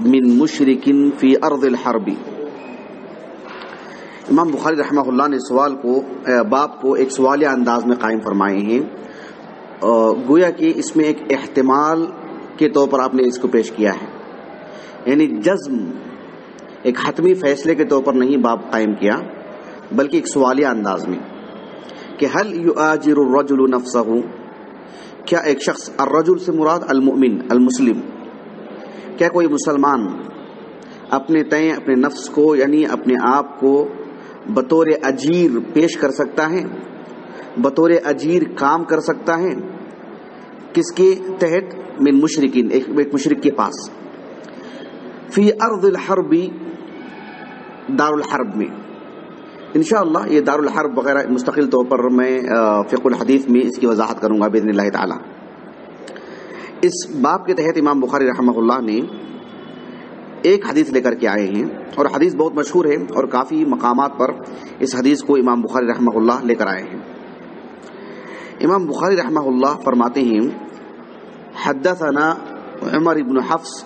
मिन मुशरिकिन फ़ी अर्दिल हरबी इमाम बुखारी रहमहुल्लाह ने सवाल को बाब को एक सवालिया अंदाज में कायम फरमाए हैं। गोया कि इसमें एक एहतमाल के तौर पर आपने इसको पेश किया है। यानी जज्म एक हतमी फैसले के तौर पर नहीं बाब कायम किया, बल्कि एक सवालिया अंदाज में कि हल युआजिरुर्रजुलु नफ्सहु? क्या एक शख्स अर्रजुल से मुराद? अलमुमिन, अलमुस्लिम। क्या कोई मुसलमान अपने तय अपने नफ्स को यानी अपने आप को बतौर अजीर पेश कर सकता है? बतौर अजीर काम कर सकता है? किसके तहत? मिन मुशरिकिन एक, एक मुशरिक के पास। फ़ी अर्दिल हरबी दारुल हर्ब में। इनशाला ये दारुल हर्ब वगैरह मुस्तकिल तौर पर मैं फ़िकुल हदीस में इसकी वजाहत करूँगा बिजन ताला। इस बाब के तहत इमाम बुखारी रहमहुल्लाह ने एक हदीस लेकर के आए हैं और हदीस बहुत मशहूर है और काफ़ी मकामात पर इस हदीस को इमाम बुखारी रहमहुल्लाह लेकर आए हैं इमाम बुखारी रहमहुल्लाह फरमाते हैं हदसना उमर इबन हफ्स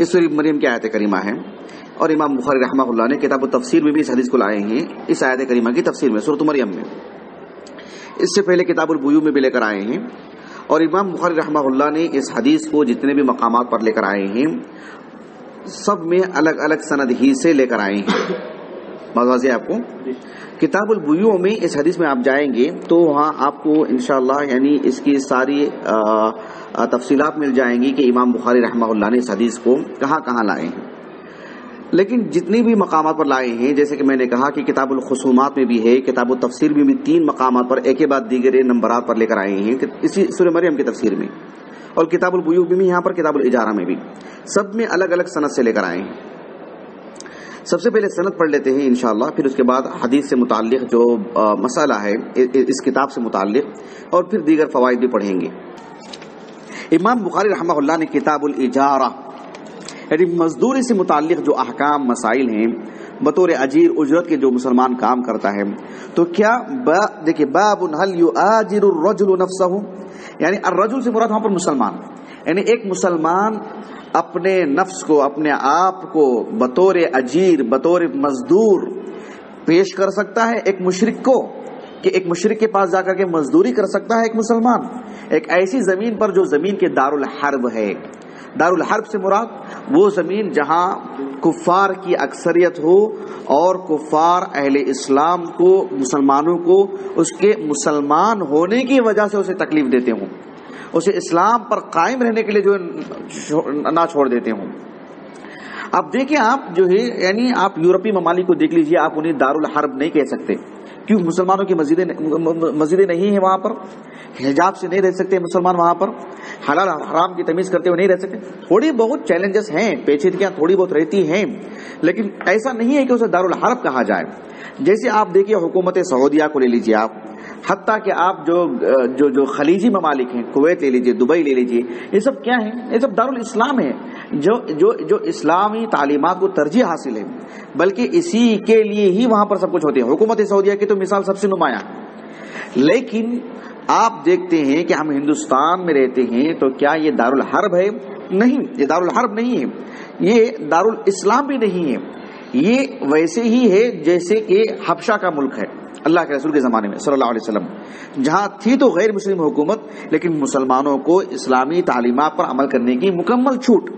इस सूरी मरियम की आयत करीमा है और इमाम बुखारी रहमा ने किताब तफसीर में भी इस हदीस को लाए हैं इस आयत करीमा की तफसीर में सूरत मरियम में इससे पहले किताबुल बुयू में भी लेकर आए हैं और इमाम बुखारी रहमा ने इस हदीस को जितने भी मकाम पर लेकर आए हैं, सब में अलग अलग सनद ही से लेकर आए हैं। बात आपको? किताबुल बुयू में इस हदीस में आप जाएँगे तो वहाँ आपको इनशाला यानी इसकी सारी तफसीलात मिल जाएँगी कि इमाम बुखारी रहमा ने इस हदीस को कहाँ कहाँ लाए हैं। लेकिन जितनी भी मकाम पर लाए हैं जैसे कि मैंने कहा कि किताबुल खसूमात में भी है किताब तफसीर में भी तीन मकाम पर एक के बाद दीगर नंबर पर लेकर आए हैं इसी सुर मरियम की तफसीर में। और किताबुल बुयूब में यहाँ पर किताबुल इजारा में भी। सब में अलग अलग सनत से लेकर आए हैं। सबसे पहले सनत पढ़ लेते हैं इनशाला फिर उसके बाद हदीस से मुतालिक जो आ, मसाला है इस किताब से मुतालिक और फिर दीगर फवायद भी पढ़ेंगे। इमाम बुखारी रहमा ने किताबुल इजारा यानी मजदूरी से मुतालिक जो अहकाम, मसाइल हैं, बतौर अजीर उजरत के जो मुसलमान काम करता है तो क्या बा, देखिए, बाबुन हल युआजिरुर्रजुलु नफ्सहु? यानी अर्रजुल से मुराद वहाँ पर मुसलमान। यानी एक मुसलमान अपने नफ्स को, अपने आप को बतौर अजीर, बतौर मजदूर पेश कर सकता है एक मुशरक को, कि एक मुशरक के पास जाकर के मजदूरी कर सकता है एक मुसलमान। एक ऐसी ज़मीन पर जो ज़मीन के दारुल हर्ब है। दारुल हर्ब से मुराद, वो ज़मीन जहाँ कुफार की अक्सरियत हो और कुफार अहले इस्लाम को, मुसलमानों को, उसके मुसलमान होने की वजह से उसे तकलीफ़ देते हों। उसे इस्लाम पर कायम रहने के लिए जो ना छोड़ देते हों। अब देखिए आप जो है, यानी आप यूरोपीय ममालिक को देख लीजिए, आप उन्हें दारुल हर्ब नहीं कह सकते। क्यों? मुसलमानों की मस्जिदें मस्जिदें नहीं है वहाँ पर। हिजाब से नहीं रह सकते मुसलमान वहाँ पर। हलाल हराम की तमीज करते हुए नहीं रह सकते। थोड़ी बहुत चैलेंजेस हैं, पेचीदगियाँ थोड़ी बहुत रहती हैं, लेकिन ऐसा नहीं है कि उसे दारुल हरब कहा जाए। जैसे आप देखिए हुकूमत सऊदिया को ले लीजिए आप। हत्या कि आप जो जो जो खलीजी ममालिक हैं, कुवैत ले लीजिए, दुबई ले लीजिए, ये सब क्या है? ये सब दारुल इस्लाम है। जो जो जो इस्लामी तालीमत को तरजीह हासिल है, बल्कि इसी के लिए ही वहाँ पर सब कुछ होते हैं। हुकूमत सऊदिया की तो मिसाल सबसे नुमाया। लेकिन आप देखते हैं कि हम हिंदुस्तान में रहते हैं तो क्या ये दारुल हर्ब है? नहीं, ये दारुल हर्ब नहीं है। ये दारुल इस्लाम भी नहीं है। ये वैसे ही है जैसे कि हबशा का मुल्क है, अल्लाह के रसूल के ज़माने में, सल्लल्लाहु अलैहि वसल्लम। जहाँ थी तो गैर मुस्लिम हुकूमत, लेकिन मुसलमानों को इस्लामी तालीमत पर अमल करने की मुकम्मल छूट।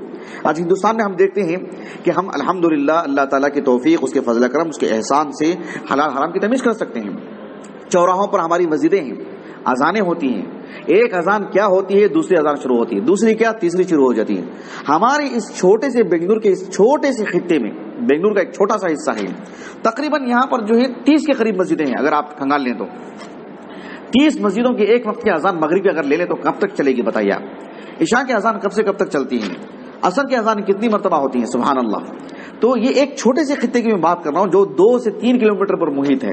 आज हिंदुस्तान में हम देखते हैं कि हम अल्हम्दुलिल्लाह, अल्लाह ताला की तौफीक, उसके फजल करम, उसके एहसान से हलाल हराम की तमीज़ कर सकते हैं। चौराहों पर हमारी मस्जिदें हैं, अजानें होती हैं। एक अजान क्या होती है, दूसरी अजान शुरू होती है। दूसरी क्या, तीसरी शुरू हो जाती है। हमारे इस छोटे से बेंगलुरु के इस छोटे से खत्ते में, बेंगलुरु का एक छोटा सा हिस्सा है। तकरीबन यहाँ पर जो है, तीस के करीब मस्जिदें हैं, अगर आप खंगाल लें तो। तीस मस्जिदों की एक वक्त की अजान मगरब की अगर ले लें तो कब तक चलेगी, बताइए आप। ईशा की अजान कब से कब तक चलती है? असर की अजान कितनी मरतबा होती है सुबहान अल्लाह तो ये एक छोटे से खत्ते की मैं बात कर रहा हूँ, जो दो से तीन किलोमीटर पर मुहित है।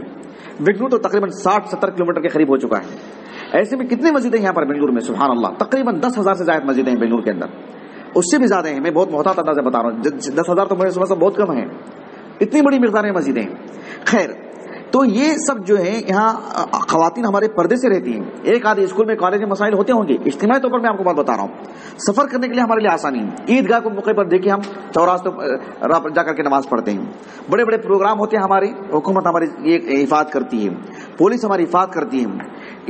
बेंगलुरु तो तकरीबन साठ सत्तर किलोमीटर के करीब हो चुका है। ऐसे में कितनी मस्जिदें यहाँ पर बेंगलुरु में सुबहान अल्लाह तकरीबन दस हज़ार से ज़्यादा मस्जिदें हैं बेंगलुरु के अंदर। उससे भी ज़्यादा है, मैं बहुत मोहतात अंदाज़ा बता रहा हूँ। दस हज़ार तो मेरे समझ से बहुत कम है। इतनी बड़ी मकदार में मस्जिदें। खैर तो ये सब जो है, यहाँ खातन हमारे पर्दे से रहती हैं। एक आधे स्कूल में, कॉलेज में मसाइल होते होंगे। इज्तिमाही तौर पर मैं आपको बात बता रहा हूँ। सफ़र करने के लिए हमारे लिए आसानी है। ईदगाह को मौके पर देखिए हम चौरास्ते पर जाकर के नमाज़ पढ़ते हैं। बड़े बड़े प्रोग्राम होते हैं हमारे। हुकूमत हमारी ये हिफात करती है। पुलिस हमारी हिफात करती है।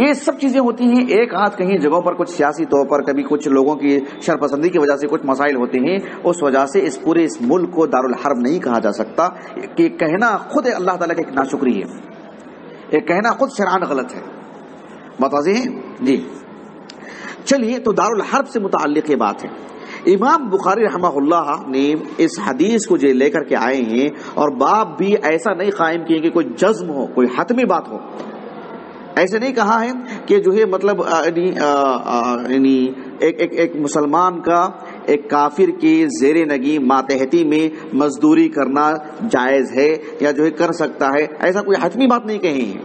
ये सब चीज़ें होती हैं, एक आध कहीं जगहों पर कुछ सियासी तौर पर, कभी कुछ लोगों की शरपसंदी की वजह से कुछ मसाइल होते हैं, उस वजह से इस पूरे इस मुल्क को दारुल हर्ब नहीं कहा जा सकता। कि कहना खुद अल्लाह ताला की एक नाशुक्री है। ये कहना खुद शरान गलत है। बताजे हैं? जी। चलिए तो दारुल हर्ब से मुतालिक ये बात है। इमाम बुखारी रहमाहुल्लाह ने इस हदीस को जो लेकर के आए हैं, और बाप भी ऐसा नहीं कायम किए कि कोई जज्म हो, कोई हतमी बात हो। ऐसे नहीं कहा है कि जो है मतलब यानी एक एक एक मुसलमान का एक काफिर की जेर नगी मातहती में मजदूरी करना जायज़ है या जो है कर सकता है, ऐसा कोई हतमी बात नहीं कही है।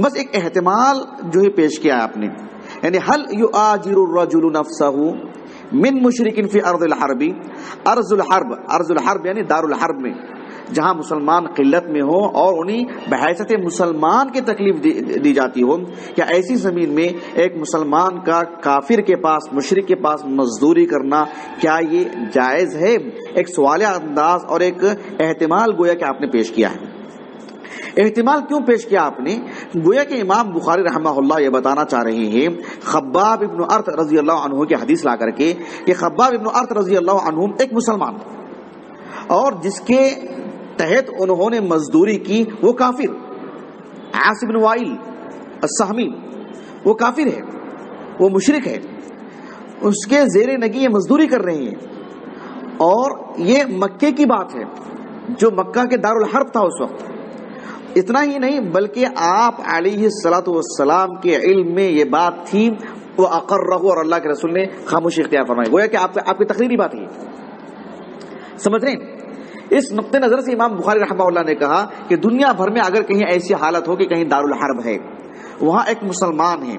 बस एक एहतमाल जो है पेश किया है आपने। यानी, हल यु आजिर नफसहू मिन मुशरकिन फ़ी अर्जुल हरबी। अर्जुल हर्ब अर्जुल हर्ब, यानी दारुल हर्ब में। जहाँ मुसलमान किल्लत में हो और उन्हीं बहसत मुसलमान की तकलीफ़ दी, दी जाती हो क्या ऐसी ज़मीन में एक मुसलमान का काफिर के पास मुशरक के पास मजदूरी करना क्या ये जायज़ है? एक सवाल अंदाज और एक एहतमाल गोया कि आपने पेश किया है। एहतमाल क्यों पेश किया आपने? गोया के इमाम बुखारी रहमा ये बताना चाह रहे हैं खब्बाब इब्न अर्थ रज़ी अल्लाह की हदीस ला करके खब्बाब इब्न अर्थ रज़ी अल्लाह एक मुसलमान और जिसके तहत उन्होंने मजदूरी की वो काफिर। आसिबिन वाइल असहमी वो काफिर है वो मुशरक है। उसके जेर नगी ये मजदूरी कर रहे हैं। और ये मक्के की बात है जो मक्का के दारुल हर्ब था उस वक्त। इतना ही नहीं बल्कि आप सलाम के इल्म में ये बात थी वो अकर रहो और अल्लाह के रसूल ने खामोशी इख्तियार फरमाई। गोया कि आप, आपकी तकरीरी बात है समझ रहे हैं? इस नुकते नज़र से इमाम बुखारी रहमा ने कहा कि दुनिया भर में अगर कहीं ऐसी हालत हो कि कहीं दारुल है, वहाँ एक मुसलमान है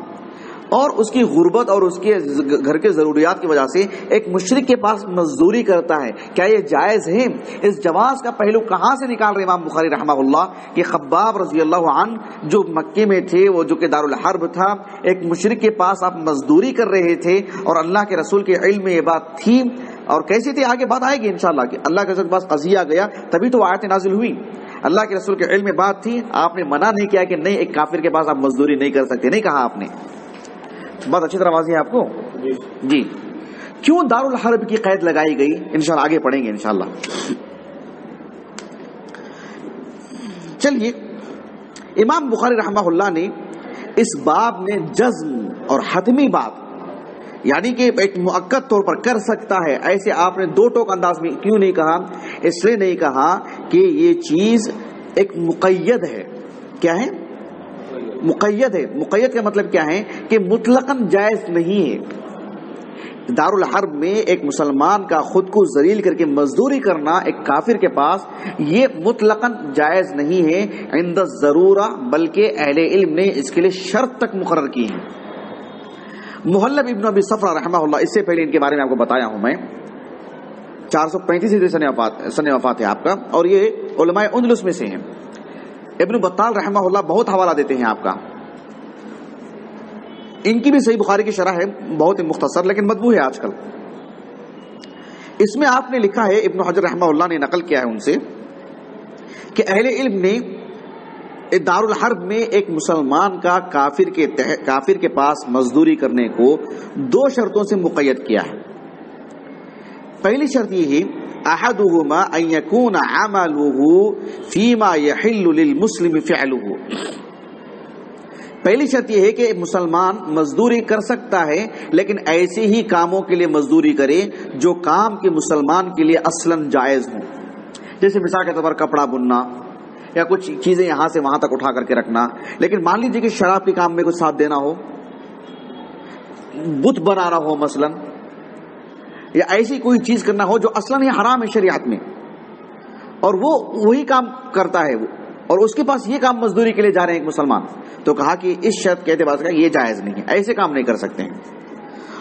और उसकी गुर्बत और उसके घर के जरूरियात की वजह से एक मुशरक के पास मजदूरी करता है। क्या ये जायज़ है? इस जवाज का पहलू कहाँ से निकाल रहे इमाम बुखारी रहमा कि खब्बाब रज़ी अल्लाह जो मक्के में थे, वो जो कि दारुल था, एक मुशरक के पास आप मजदूरी कर रहे थे और अल्लाह के रसूल के इल्म में ये बात थी और कैसी थी? आगे बात आएगी इनशाला कि। अल्लाह के पास कजिया गया तभी तो आयत नाजिल हुई। अल्लाह के रसूल के इल्म में बात थी आपने मना नहीं किया कि नहीं एक काफिर के पास आप मजदूरी नहीं कर सकते नहीं कहा आपने। बहुत अच्छी तरह वाजी है आपको? जी। क्यों दारुल हर्ब की कैद लगाई गई? इंशाल्लाह आगे पढ़ेंगे इनशाला चलिए इमाम बुखारी रहमा ने इस बाब में जज्म और हतमी बात यानी कि एक मुक्कत तौर पर कर सकता है। ऐसे आपने दो टोक अंदाज में क्यों नहीं कहा? इसलिए नहीं कहा कि ये चीज़ एक मुकैद है। क्या है? मुकैद है। मुकैद का मतलब क्या है? कि मुतलकन जायज़ नहीं है। दारुल हर्ब में एक मुसलमान का खुद को जलील करके मजदूरी करना एक काफिर के पास, ये मुतलकन जायज़ नहीं है। इंद जरूरा, बल्कि अहले इल्म ने इसके लिए शर्त तक मुकर की है। मुहल्लब इब्न अबी सफरा रहमा इससे पहले इनके बारे में आपको बताया हूँ मैं। चार सौ पैंतीस सन वफात सन वफात है आपका, और ये उलमाए उंदलुस में से हैं। इब्न बत्ताल रहमा बहुत हवाला देते हैं आपका। इनकी भी सही बुखारी की शरह है, बहुत ही मुख्तसर, लेकिन मजबू है आजकल। इसमें आपने लिखा है, इब्न हजर रहमा ने नकल किया है उनसे, कि अहले इल्म ने दारुल हर्ब में एक मुसलमान का काफिर के तह, काफिर के पास मजदूरी करने को दो शर्तों से मुकैद किया है। पहली शर्त यह मुस्लिम पहली शर्त यह है कि मुसलमान मजदूरी कर सकता है लेकिन ऐसे ही कामों के लिए मजदूरी करे जो काम के मुसलमान के लिए असलन जायज़ हो। जैसे मिसाल के तौर पर कपड़ा बुनना या कुछ चीज़ें यहाँ से वहाँ तक उठा करके रखना। लेकिन मान लीजिए कि शराब के काम में कुछ साथ देना हो, बुत बना रहा हो मसलन, या ऐसी कोई चीज़ करना हो जो असलन ही हराम है शरीयत में, और वो वही काम करता है वो, और उसके पास ये काम मजदूरी के लिए जा रहे हैं एक मुसलमान तो कहा कि इस शर्त के एतबार का ये जायज़ नहीं है, ऐसे काम नहीं कर सकते हैं।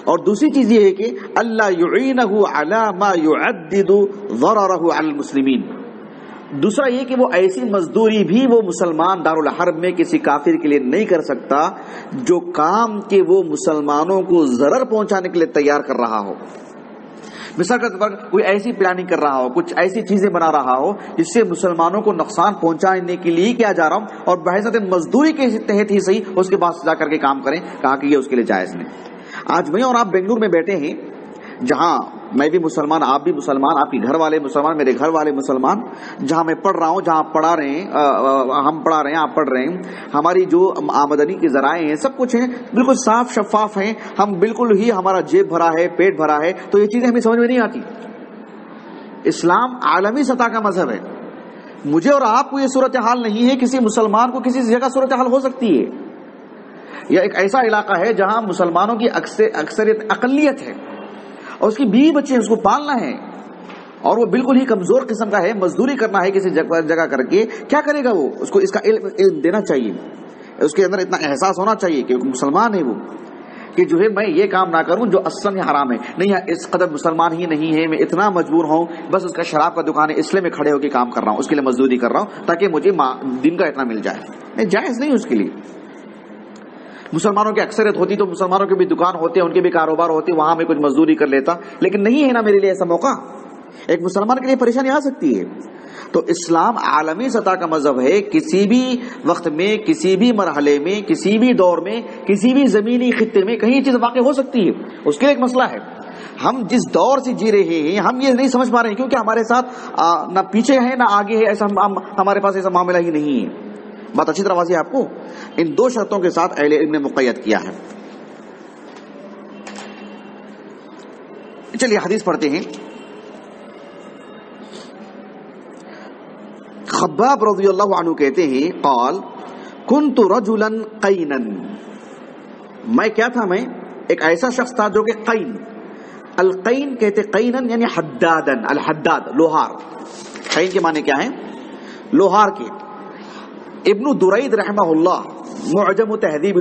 और दूसरी चीज़ ये है कि अल्लाह मुस्लिमीन। दूसरा ये कि वो ऐसी मजदूरी भी वो मुसलमान दारुल हर्ब में किसी काफिर के लिए नहीं कर सकता, जो काम के वो मुसलमानों को जरर पहुँचाने के लिए तैयार कर रहा हो। मिसाल के तौर कोई ऐसी प्लानिंग कर रहा हो, कुछ ऐसी चीज़ें बना रहा हो, जिससे मुसलमानों को नुकसान पहुँचाने के लिए किया जा रहा हूँ, और बहसत मजदूरी के तहत ही सही, उसके पास जाकर के काम करें, कहा कि ये उसके लिए जायज़ नहीं। आज वही और आप बेंगलुरु में बैठे हैं जहाँ मैं भी मुसलमान, आप भी मुसलमान, आपके घर वाले मुसलमान, मेरे घर वाले मुसलमान, जहाँ मैं पढ़ रहा हूँ, जहाँ पढ़ा रहे हैं हम पढ़ा रहे हैं, आप पढ़ रहे हैं, हमारी जो आमदनी के जराए हैं, सब कुछ है, बिल्कुल साफ़ शफाफ है, हम बिल्कुल ही हमारा जेब भरा है, पेट भरा है तो ये चीज़ें हमें समझ में नहीं आती। इस्लाम आलमी सतह का मज़हब है। मुझे और आपको ये सूरत हाल नहीं है, किसी मुसलमान को किसी जगह सूरत हाल हो सकती है। यह एक ऐसा इलाका है, जहाँ मुसलमानों की अक्सरियत अकलियत है। और उसकी बीवी बच्चे हैं उसको पालना है। और वो बिल्कुल ही कमज़ोर किस्म का है मजदूरी करना है किसी जगह जगह करके। क्या करेगा वो? उसको इसका इल्म, इल्म देना चाहिए। उसके अंदर इतना एहसास होना चाहिए कि मुसलमान है वो। कि जो है मैं ये काम ना करूँ जो असल में हराम है। नहीं इस कदर मुसलमान ही नहीं है मैं इतना मजबूर हूँ बस उसका शराब का दुकान है इसलिए मैं खड़े होकर काम कर रहा हूँ उसके लिए मजदूरी कर रहा हूँ ताकि मुझे दिन का इतना मिल जाए। नहीं जायज़ नहीं उसके लिए। मुसलमानों की अक्सरियत होती तो मुसलमानों के भी दुकान होते उनके भी कारोबार होते वहाँ में कुछ मजदूरी कर लेता। लेकिन नहीं है ना मेरे लिए ऐसा मौका। एक मुसलमान के लिए परेशानी आ सकती है। तो इस्लाम आलमी सतह का मज़हब है किसी भी वक्त में किसी भी मरहले में किसी भी दौर में किसी भी जमीनी खत्े में कहीं चीज़ वाकई हो सकती है। उसके लिए एक मसला है। हम जिस दौर से जी रहे हैं हम ये नहीं समझ पा रहे हैं क्योंकि हमारे साथ ना पीछे है ना आगे है ऐसा हम, हम, हमारे पास ऐसा मामला ही नहीं है। बात अच्छी तरह वाजी है आपको? इन दो शर्तों के साथ अहले ने मुकैद किया है। चलिए, हदीस पढ़ते हैं। खब्बाब रज़ी अल्लाह कहते हैं, कौल कुन तो रजुलन कैनन। मैं क्या था मैं? एक ऐसा शख्स था जो कि कैन। अलकैन कहते कैनन, यानी हद्दादन, अल हद्दाद, लोहार। कैन के माने क्या है? लोहार के। इब्नु दुरईद रहमा मुजम तहदीब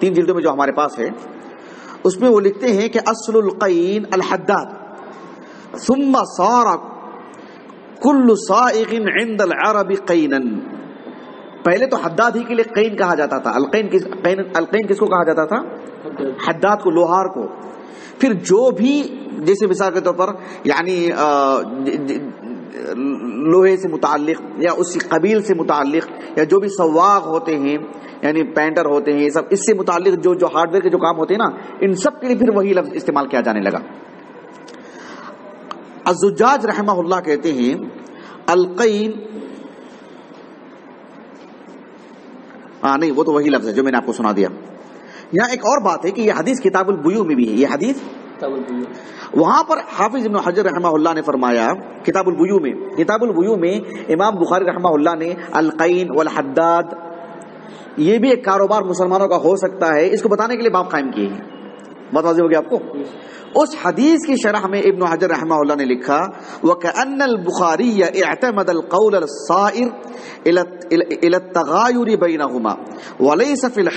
तीन जिल्दों में जो हमारे पास है उसमें वो लिखते हैं कि असलुल्क़ीन अलहद्दाद सुम्मा सारा कुल्लु साइगिन इंदल अरबी क़ीनन। पहले तो हद्दाद ही के लिए कैन कहा जाता था। अलकैन किस अलकैन किसको कहा जाता था? हद्दाद। को लोहार को। फिर जो भी जैसे मिसाल के तौर पर यानी लोहे से मुतालिक या उसी कबील से मुतालिक या जो भी सवाग होते हैं, यानी पेंटर होते हैं सब, इससे मुतालिक जो जो हार्डवेयर के जो काम होते हैं ना, इन सब के लिए फिर वही लफ्ज इस्तेमाल किया जाने लगा। अजुजाज रहमा कहते हैं अलकईन हाँ नहीं, वो तो वही लफ्ज है जो मैंने आपको सुना दिया। यहाँ एक और बात है कि यह हदीस किताबुल बुयू में भी है। यह हदीस वहां पर हाफिज इब्न हजर रहमा ने फरमाया किताबुल बुयू में किताबुल बुयू में इमाम बुखारी रहमा ने अलकैन वल हद्दाद ये भी एक कारोबार मुसलमानों का हो सकता है इसको बताने के लिए बाप कायम किए हैं बहुत वाजी हो गया आपको उस हदीस की शरह में इब्न हजर रहमा ने लिखा वकअल बुखारी एतमदल कौल साइर इल तगायुर बैनहुमा वलैस फिल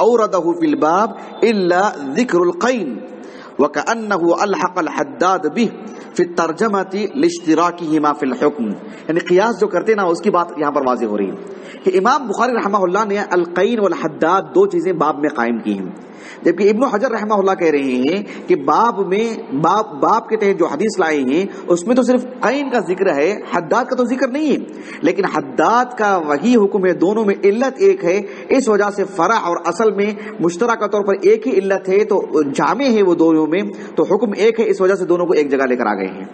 औरदहु फिल बाब इल्ला जिक्रुल कैन वकअन्नहु अलहक़ल हद्दाद बिह फिर तर्जमती लिश्तिराकिहिमा फिल हुक्म यानी कियास जो करते ना उसकी बात यहाँ पर वाज़ेह हो रही है कि इमाम बुखारी रहमहुल्लाह ने अलकैन वल हद्दाद दो चीज़ें बाब में कायम की हैं जबकि इब्नु हजर रहमहुल्लाह कह रहे हैं कि बाब में, बाब बाब के तहत जो हदीस लाए हैं, उसमें तो सिर्फ़ कैन का ज़िक्र है, हद्दाद का तो ज़िक्र नहीं है। लेकिन हद्दाद का वही हुक्म है, दोनों में इल्लत एक है। इस वजह से फरा और असल में मुश्तरक तौर पर एक ही इल्लत है तो जामे है वो दोनों में तो हुक्म एक है, इस वजह से दोनों को एक जगह लेकर आ गए हैं।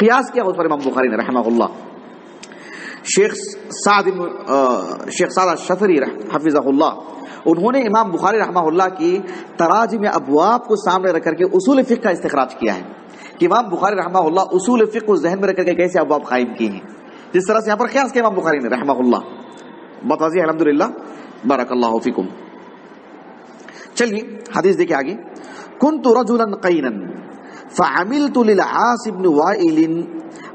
कियास किया उस पर इमाम बुखारी ने रहमा शेख साद शेख साद शफरी हफिज़ल्ला उन्होंने इमाम बुखारी रहमा की तराज में अबवाब को सामने रख करके उसूल फ़िक का इस्तेखराज किया है कि इमाम बुखारी रहमा उसूल फ़िक को जहन में रख करके कैसे अबवाब कायम किए हैं। जिस तरह से यहाँ पर ख्यास किया इमाम बुखारी ने रहमा बताजी अलहमदिल्ला बारकल्लाफिकुम चलिए, हदीस देखिए आगे। कुन तो रजुलन कैनन फ़ामिल तो आसिबन वाइलिन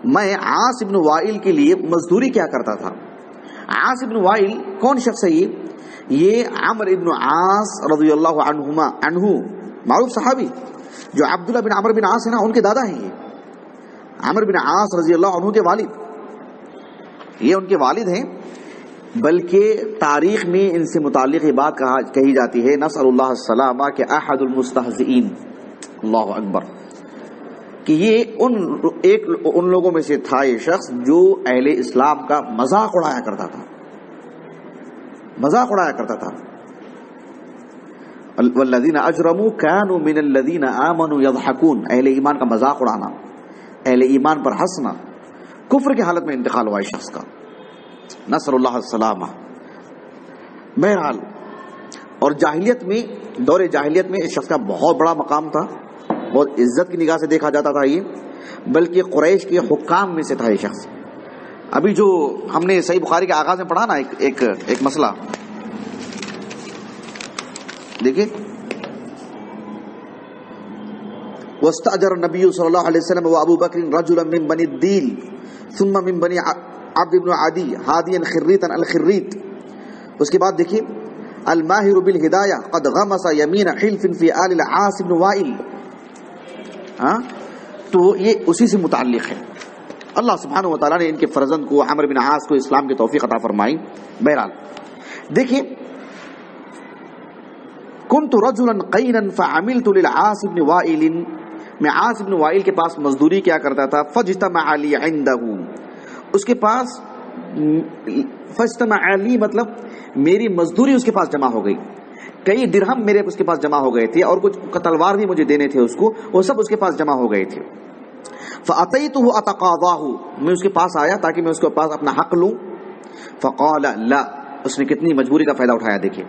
मैं आसिबन वाइल के लिए मजदूरी क्या करता था? आसिबन वाइल कौन शख्स है ये? ये अमर इब्न आस रज़ी अनहु, मारूफ सहाबी, जो अब्दुल्ला बिन अमर बिन आस है ना, उनके दादा हैं ये। अमर बिन आस रज़ी अल्लाह के वालिद। ये उनके वालिद हैं, बल्कि तारीख में इनसे मुतालिक ये बात कहा, कही जाती है नसलामा के अहदुलमस्तहजीन अल्लाह अकबर। कि ये उन एक उन लोगों में से था ये शख्स जो अहले इस्लाम का मज़ाक उड़ाया करता था। मज़ाक उड़ाया करता था। वल्लदीन अजरमू कैनु मिन आमनु यदहकून अहले ईमान का मज़ाक उड़ाना, अहले ईमान पर हंसना, कुफ्र की हालत में इंतकाल हुआ शख्स का। नसरसलामा बहरहाल, और जाहिलियत में, दौरे जाहिलियत में इस शख्स का बहुत बड़ा मकाम था। बहुत इज़्ज़त की निगाह से देखा जाता था ये बल्कि कुरैश के हुक्काम में से था ये शख्स। अभी जो हमने सही बुखारी के आगाज़ में पढ़ा ना एक एक, एक मसला। देखिए। वस्ताजर नबी सल्लल्लाहु अलैहि वसल्लम व अबू बकर रजुलन मिन बनी दील सुम्मा मिन बनी अब्द इब्न आदी हादियन खिर्रीतन अल उसके बाद देखिए बिल हिदाया कद गमस यमीन हिल्फिन फ़ी आल आस इब्न वाइल। हाँ? तो ये उसी से मुताल्लिक है। अल्लाह सुबहान तआला ने इनके फर्जंद को, अमर बिन आस को इस्लाम की तौफीक अता फरमाई। बहरहाल, देखिए कुन तो रजुलन कैनन फ़ामिल तो आस इब्न वाइलिन। मैं आस इब्न वाइल के पास मजदूरी क्या करता था? फजतमा अली इंदहू। उसके पास, फजतमा अली मतलब मेरी मजदूरी उसके पास जमा हो गई। कई दिरहम मेरे उसके पास जमा हो गए थे और कुछ तलवार भी मुझे देने थे उसको, वो सब उसके पास जमा हो गए थे। फ़तई तो अतकावाहू मैं उसके पास आया ताकि मैं उसके पास अपना हक लूँ। फ़कौल, ला, उसने कितनी मजबूरी का फ़ायदा उठाया, देखिए।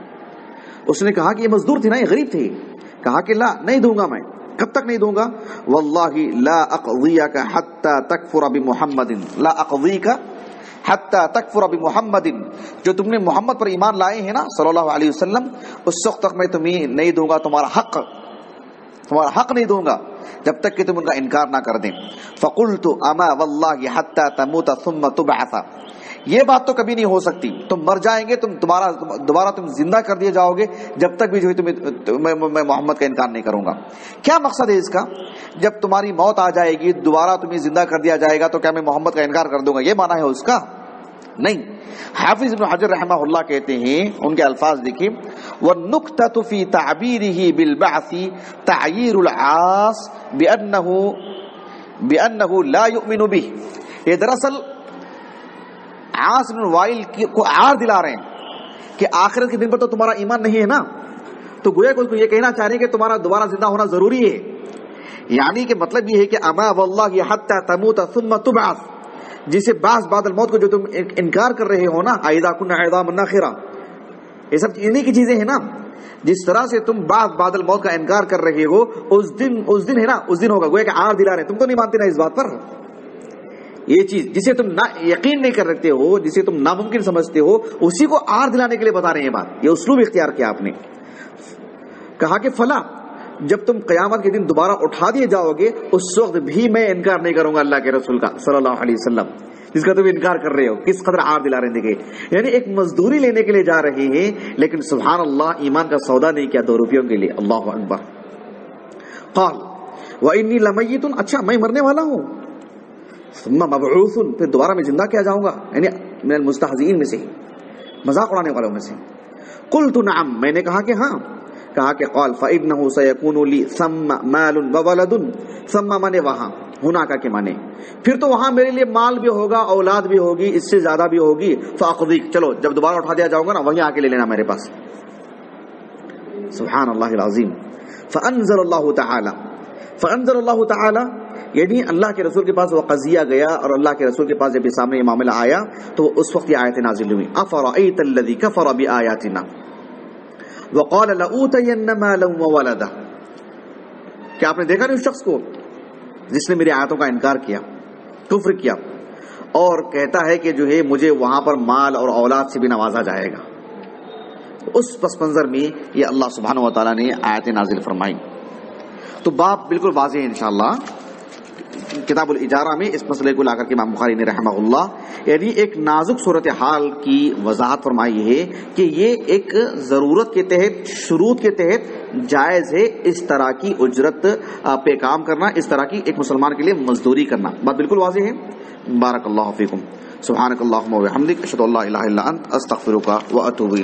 उसने कहा कि ये मजदूर थे ना, ये गरीब थे। कहा कि, ला, नहीं दूँगा मैं। कब तक नहीं दूँगा? वल्लाही ला अकदिया का हत्ता तकफुर अबी मोहम्मदिन ला अकदी का तकफुर अभी मोहम्मदिन। जो तुमने मोहम्मद पर ईमान लाए हैं ना, सल्लल्लाहु अलैहि वसल्लम, उस वक्त तक मैं तुम्हें नहीं दूँगा, तुम्हारा हक। तुम्हारा हक नहीं दूँगा, जब तक कि तुम उनका इनकार ना कर दें। फकुल तो अमा तुबअसा। ये बात तो कभी नहीं हो सकती। तुम मर जाएँगे तुम दोबारा दोबारा तुम ज़िंदा कर दिए जाओगे जब तक भी जो है तुम्हें मैं, मैं मोहम्मद का इनकार नहीं करूँगा। क्या मकसद है इसका? जब तुम्हारी मौत आ जाएगी दोबारा तुम्हें ज़िंदा कर दिया जाएगा तो क्या मैं मोहम्मद का इनकार कर दूँगा? ये माना है उसका? नहीं। हाफिज इब्न हजर रहमा कहते हैं उनके अल्फाज देखिए वह नुकता तुफी ताबीर ही बिलबासी आस बेअनहू बेअनहू ला युमिनु भी ये दरअसल आस वाइल को आर दिला रहे हैं कि आखिरत के दिन पर तो तुम्हारा ईमान नहीं है ना? तो गोया को ये कहना चाह रहे हैं कि तुम्हारा दोबारा ज़िंदा होना ज़रूरी है। यानी कि मतलब ये है कि अमा वल्लाह हत्ता तमूत सुम्मा तुबास। जिसे बास बादल मौत को जो तुम इनकार कर रहे हो ना, आयदा कुन आयदा मन्ना खिरा ये सब इन्हीं की चीज़ें हैं ना। जिस तरह से तुम बास बादल मौत का इनकार कर रहे हो, उस दिन उस दिन है ना, उस दिन होगा। गोया कि आर दिला रहे तुम तो नहीं मानते ना इस बात पर? ये चीज़, जिसे तुम ना यकीन नहीं कर रखते हो, जिसे तुम नामुमकिन समझते हो, उसी को आर दिलाने के लिए बता रहे हैं बात। ये उसलूब इख्तियार किया आपने। कहा कि फला, जब तुम कयामत के दिन दोबारा उठा दिए जाओगे, उस वक्त भी मैं इनकार नहीं करूँगा अल्लाह के रसूल का, सल्लल्लाहु अलैहि वसल्लम, जिसका तुम इनकार कर रहे हो। किस कदर आर दिला रहे थे यानी एक मजदूरी लेने के लिए जा रहे हैं, लेकिन सुबहान अल्लाह ईमान का सौदा नहीं किया दो रुपयों के लिए। अल्लाह अकबर। कौल, व इन्नी लमयतुन अच्छा मैं मरने वाला हूँ। फिर दोबारा मैं ज़िंदा किया जाऊँगा? यानी मैं मुस्तहजीन में से ही। मज़ाक उड़ाने वालों में से। कुल तो नाम, मैंने कहा कि हाँ। कहा कि कौल, फ़इन्नहु सयकूनु ली सम्मा मालुन व वलदुन। सम्मा माने वहाँ, हुना का के माने। फिर तो वहाँ मेरे लिए माल भी होगा, औलाद भी होगी, इससे ज़्यादा भी होगी। फाकदीक चलो, जब दोबारा उठा दिया जाऊँगा ना, वहीं आके ले लेना मेरे पास। सुबहान अल्लाह अजीम। फ़अनज़ल अल्लाह तआला। फ़अनज़ल अल्लाह तआला यानी अल्लाह के रसूल के पास वह कजिया गया और अल्लाह के रसूल के पास जब सामने ये मामला आया तो उस वक्त ये आयतें नाजिल हुई। अफरअतल्लज़ी कफर वक़ाल लऊतयन्न मालन वलदा। क्या आपने देखा नहीं उस शख्स को? जिसने मेरी आयतों का इनकार किया, कुफ्र किया, और कहता है कि जो है, मुझे वहाँ पर माल और औलाद से भी नवाजा जाएगा। उस पस मंजर में ये अल्लाह सुबहान तआला ने आयतें नाजिल फरमाई। तो बाप बिल्कुल वाजे है इंशाल्लाह। किताबुल इजारा में इस मसले को लाकर के इमाम बुखारी ने रहमा यानी एक नाजुक सूरत हाल की वजाहत फरमाई है कि ये एक ज़रूरत के तहत, शुरूत के तहत जायज़ है इस तरह की उजरत पे काम करना, इस तरह की एक मुसलमान के लिए मजदूरी करना। बात बिल्कुल वाजे है। बारक अल्लाह फ़ीकुम। सुबहानक अल्लाहुम्मा व बिहम्दिक, अशहदु अल्ला अंत, अस्तगफिरुका व अतूबु